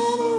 Oh.